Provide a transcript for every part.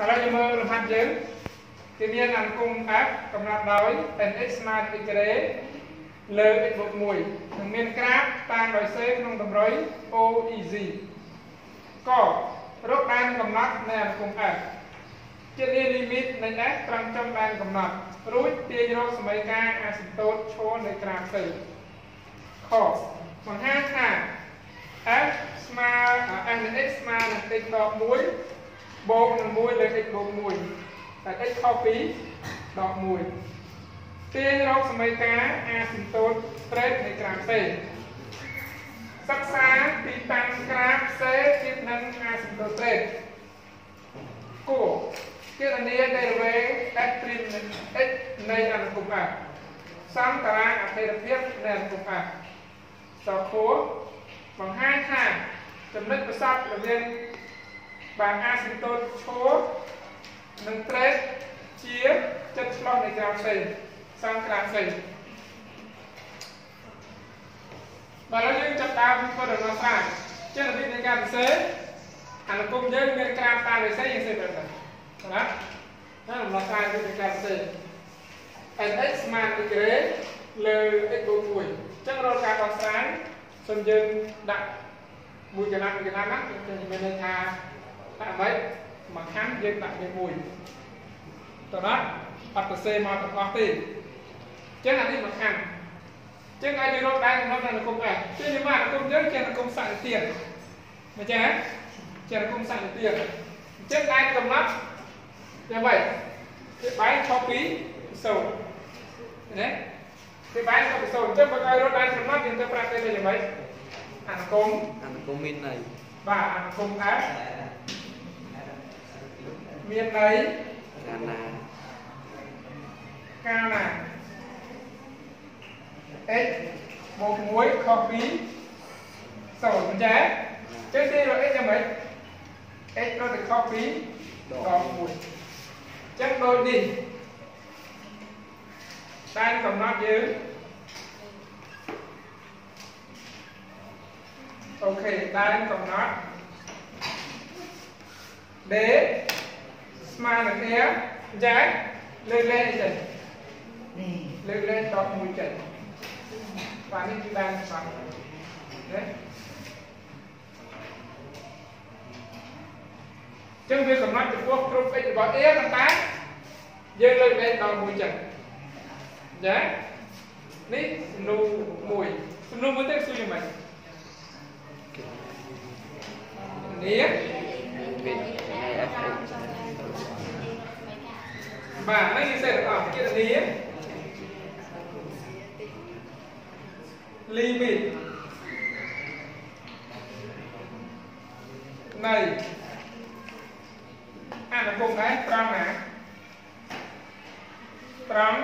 ឥឡូវយើងមើលលំហាត់យើងគេមានអនុគម f កំណត់ដោយ nx ស្មើនឹង x ការ៉េលើ x បូក1នឹងមានក្រាฟតាមដោយ c ក្នុងតម្រុយ OEZ ករកដែនកំណត់នៃអនុគម f ជាលីមីតនៃ f ត្រង់ចំដែនកំណត់រួចទាញរកសមីការអាស៊ីតូតឈរនៃក្រាហ្វទៅខបង្ហាញថា f ស្មើ f នៃ x ស្មើនឹង x ដក1 បូកនឹង1លើ x បូក1តែ x ខុសពីដក1ទាញរកសមីការអាស៊ីតូតត្រេតនៃក្រាហ្វផ្សេងសិក្សាទីតាំងក្រាហ្វផ្សេងទៀតនឹងអាស៊ីតូតត្រេតគួរគណនា derivative x' នៃ x នៃអនុគម f សំតារាងអតិរភាពនៃអនុគម f សខួរបង្ហាញថាចំណុចប្រសពរវាង បានអាស៊ីតូតឈរនិងត្រេតជាចិត្តឆ្លោះនៃក្រាហ្វផ្សេងសំក្រាហ្វផ្សេងបាទឥឡូវយើងចាប់តាមធ្វើដំណោះស្រាយចេះរបៀបនៃការសរសេរអនុគមយើងមានក្រាហ្វតាមវិស័យយើងសេបែបហ្នឹងណាណាដំណោះស្រាយវិធីការផ្សេង nx ស្មើនឹងក្រេលើ x បូក1អញ្ចឹងរាល់ការដោះស្រាយសូមយើងដាក់មួយកណាត់មួយកណាត់ណាគឺមានន័យថា ដាក់អ្វីមួយខាងយើងដាក់វាមួយតើណាអត់ទៅសេមកទាំងអស់ទេអញ្ចឹងអានេះមួយខាងអញ្ចឹងឲ្យយើងរកដែរក្នុងអនុគម F ជានិមាអនុគមយើងជាអនុគមសក្តិទានមិនចឹងហ៎ជាអនុគមសក្តិទានអញ្ចឹងដែរកំណត់យ៉ាងម៉េចគេបែកឈប់ពី0ណាគេបែកឈប់ពី0អញ្ចឹងបើឲ្យរត់ដែនកំណត់យើងទៅប្រាប់ទៅយ៉ាងម៉េចអនុគមអនុគមមានន័យបាទអនុគម F មានន័យកាលណាកាលណា x បូក1ខុសពី0មិនចាចឹងទីរក x យ៉ាងម៉េច x ត្រូវតែខុសពីដក1ចឹងដូចនេះតែកំណត់យើងអូខេដែនកំណត់ D ស្មើនឹង A ចាលើកលែងចេញលើកលែងដកមួយចេញបាទនេះគឺដែនកំណត់ណាចឹងវាកំណត់ចំពោះគ្រប់ x របស់ a ប៉ុន្តែយើងលើកលែងដល់មួយចឹងចានេះ នៃអនុគមដែរត្រង់ណាត្រង់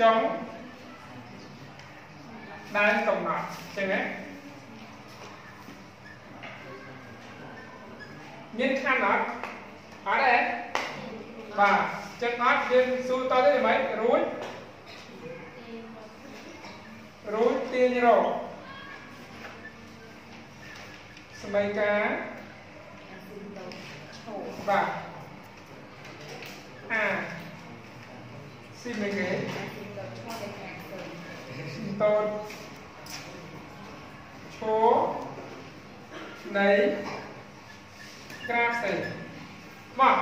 ចុងដែនកំណត់ចឹងណាមានខណ្ឌអត់អត់ទេបាទចឹងអត់យើងសួរតទៅយ៉ាងម៉េចរួចរួចទាញរក សមីការបាទអាស៊ីមេគេតូនឈោនៃក្រាបផ្សេងមក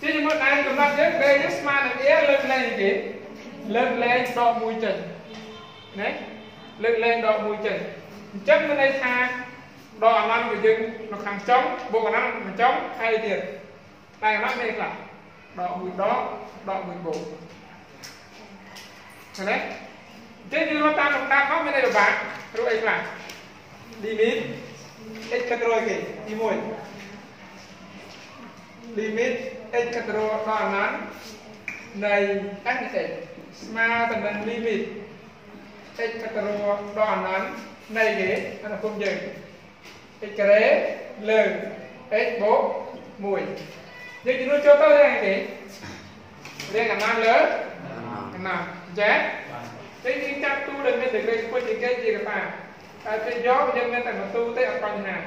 ជាជាមួយដែនកំណត់យើងពេលយើងស្មើនឹង a លើកលែងគេលើកលែងដកមួយចេញណាលើកលែងដកមួយចេញអញ្ចឹងមានន័យថា ដកអនន្តរបស់យើងនៅខាងចុងបូកអនន្តមកចុងហើយទៀតតែអនន្តមានខ្លះដកមួយដកដកមួយបូកឃើញទេចេញយើងរត់តាមលំដាប់មកមានអីពិបាករួចអីខ្លះ limit x កាត់រយគេទី1 limit x កាត់រយដល់អនន្តនៃ f នៃ x ស្មើទៅនឹង limit x កាត់រយដល់អនន្តនៃគេអនុគមយើង x ការ៉េលើ x បូក1យើងជំនួសចូលទៅយ៉ាងគេរៀងកំណត់លើកំណត់ចាតែយើងចាប់ទូដែលមានតែលេខពុជគេជាកតាតែពេលយកយើងមានតែបន្ទូទេអត់បញ្ហាអញ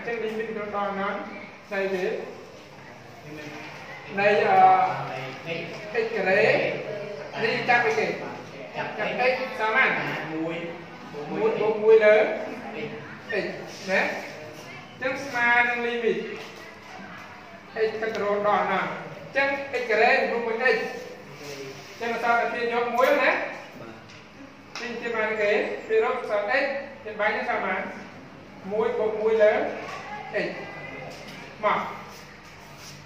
្ចឹងនេះមានដល់ដល់ណាស្អីទេនៃអឺ x ការ៉េនេះចាប់អីគេចាប់ x សាមញ្ញ1បូក1លើ x ណាចឹងស្មើនឹង limit x កន្ត្រូលដល់ណាចឹង x ការ៉េរួមមួយ x ចឹងអត់តែយកមួយណាបាទទីជាបានគេពីរកសត x ជាបាញ់នេះស្មើ1បូក1លើ x មក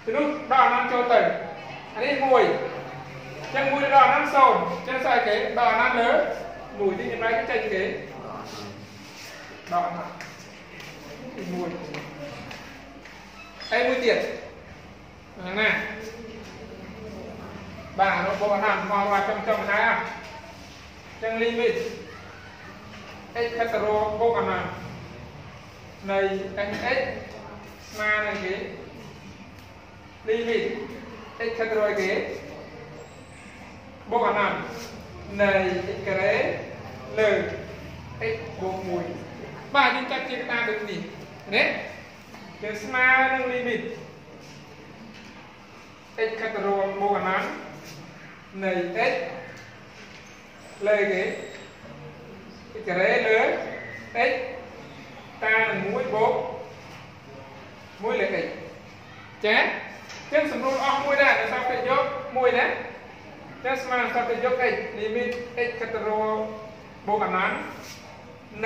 ពីនោះដល់អានចូលទៅអានេះ1ចឹង1ដល់អាន0ចឹងស្អីគេដល់អានលើ1ទីជាបាញ់ចេញគេដល់អត់ដល់អាន ទី1ហើយមួយទៀតហ្នឹងណាបាទរបស់ថាមកមកចំចំដែរអញ្ចឹងលីមីត x កតរគោកណានៃ nx ស្មើនឹងគេលីមីត x កតរគេបូកអណាមនៃ x ការ៉េលើ x បូក1បាទយើងចាត់ជាកតាដូចនេះ ណាគឺស្មើនឹង limit x ខិតរយបូកអាននៃ x លើគេ x ការ៉េលើ x តានឹង1បូក1លើ x ចាចឹងសម្រួលអស់មួយដែរដោយសារពេកយកមួយណាចឹងស្មើនឹងសារពេកយក x limit x កតរបូកអនន្ត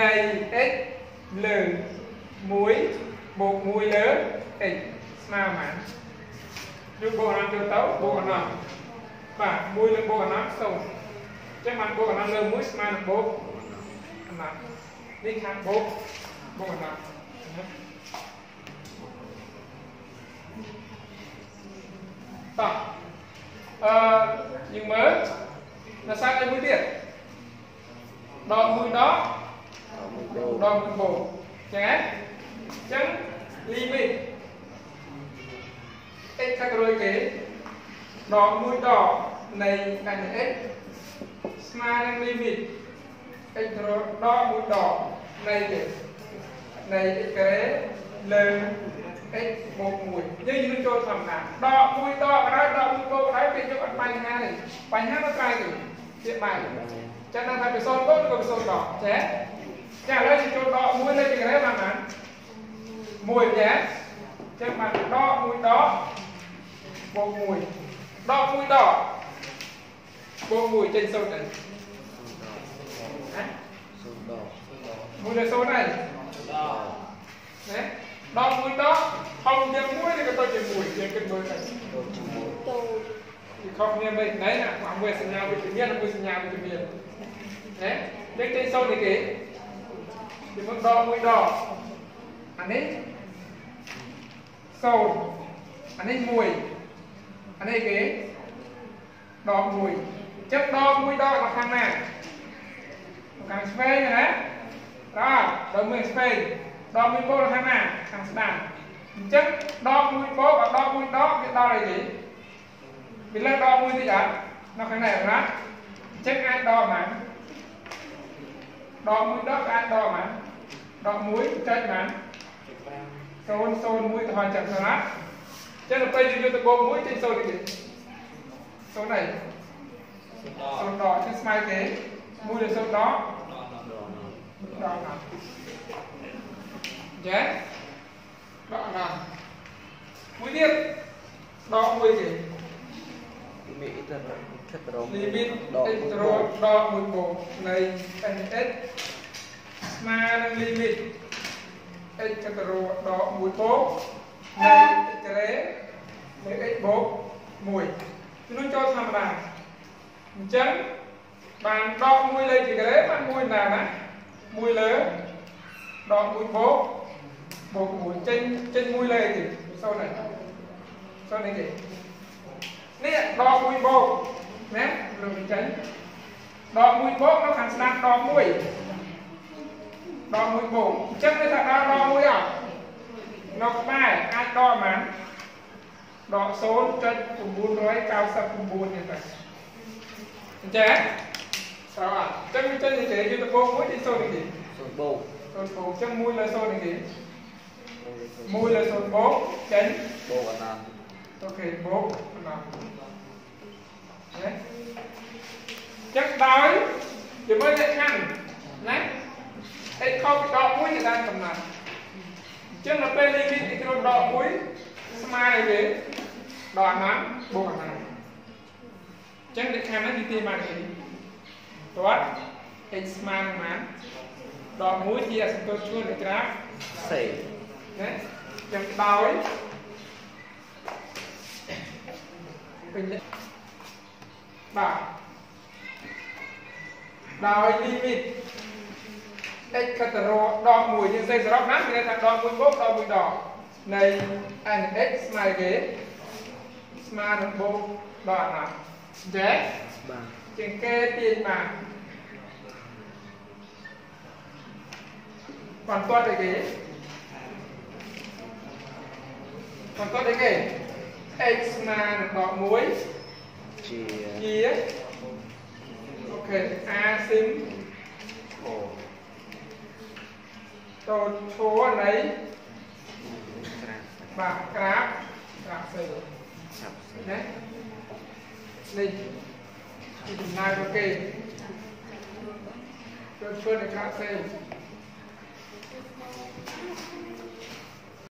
នៃ x លើ 1បូក1លើ x ស្មើប៉ុន្មានយកបូកអនន្តចូលទៅបូកអនន្តបាទ1លើបូកអនន្ត0ចឹងបានបូកអនន្តលើ1ស្មើនឹងបូកអនន្តនេះខាងបូកបូកអនន្តណាតោះអឺយើងមើលនៅសាច់អីមួយទៀតដកមួយដកដល់មួយបូដកមួយបូ ចឹងហ៎ចឹង limit x ខាងក្រោយគេដកមួយដកនៃអាន x ស្មើនឹង limit x ក្រោយដកមួយដកនៃគេនៃ x ការ៉េលើ x បូក1យើងយើងចូលធម្មតាដកមួយដកក្រោយដកមួយបូកក្រោយគេយកអត់បញ្ហាទេបញ្ហានៅក្រៅគេជាបាយចឹងដល់ថាពីសូនបូកក៏ពីសូនដកចេះ ចាឥឡូវយើងចូលដកមួយលើ x ការ៉េបានបានមួយចាចឹងបានដកមួយដកបូក1ដកមួយដកបូក1ចេញសូនទៅហ៎សូមដល់មួយលើសូនហើយដល់ណាដកមួយដកហំជាងមួយឬក៏ទៅ ជាមួយយើងគិតមើលទៅចូលជាមួយពីខុសគ្នាមិនណែណាអាមួយសញ្ញាវិជ្ជមានមួយសញ្ញាវិជ្ជមានណាលេខចេញសូននេះគេពីមុនដកមួយដកអានេះសូនអានេះមួយអានេះគេដកមួយចឹងដកមួយដកមកខាងណាមកខាងឆ្វេងណាបាទដល់មើលឆ្វេងដកមួយបូកខាងណាខាងស្ដាំអញ្ចឹងដកមួយបូកដល់ដកមួយដកវាដល់អីគេវាលើដកមួយតិចអត់នៅខាងនេះណាអញ្ចឹងអាចដកបានដកមួយដកអាចដកបាន ដកមួយចុចបាន0 0 1ទៅហើយចាំស្រាប់អញ្ចឹងទៅពេលយើងយកទៅបូកមួយចេញ0ទៀត0អី0ដកអញ្ចឹងស្មើគេ1លើ0ដកដល់ដកណាចេះដកណាមួយទៀតដកមួយគេមានអ៊ីទៅខិតរង limit ដល់ x មួយទៅបូរកដល់មួយបូកនៃ nx ស្មើនឹងលីមីត x ចតុរដក1បូកនៃ x ការ៉េនៃ x បូក1គឺនោះចូលធម្មតាអញ្ចឹងបានដក1លើជាការ៉េបាន1ណាណា1លើដក1បូកបូក1ចេញចេញ1លើទៀតសូនណាសូននេះទេនេះដក1បូកណាលោកចេញដក1បូកនៅខាងស្ដាំដក1 đo mũi bụng chắc cái thằng nào đo mũi à ngọc mai ai đo mà đo số trên cùng bốn rồi cao sập cùng bốn như vậy chả sao à chân chân như thế chúng ta bô mũi đi số đi gì? Số bô số bô chân mũi là số đi gì? Mũi là số bố chân. Bố và nam ok bố và nam chắc đói thì mới lại ăn. ខុសពីដក1គឺបានកំណត់អញ្ចឹងដល់ពេល limit x ក្នុងដក1ស្មើនឹងវាដកអាណាបូកអាណាអញ្ចឹងលក្ខខណ្ឌហ្នឹងនិយាយបាននេះទាត់ x ស្មើនឹងប៉ុន្មានដក1ជាអសន្ទុះជួននៃក្រាហ្វសេណាចឹងដោយពេញបាទដោយ limit x កតរដក1យើងសេសរុបណាមានន័យថាដក1បូកដក1ដកនៃ nx ស្មើគេស្មើនឹងបូកដកអាណាចេះបាទជាងគេទាញបានបន្ទាត់អីគេបន្ទាត់អីគេ x ស្មើនឹងដក1ជាជាអូខេ a sim អូ តូចឈួរនៃក្រាបបាទក្រាបក្រាបសេសាប់ណានេះគឺចំណាយរបស់គេតូចឈួរនៃក្រាបសេ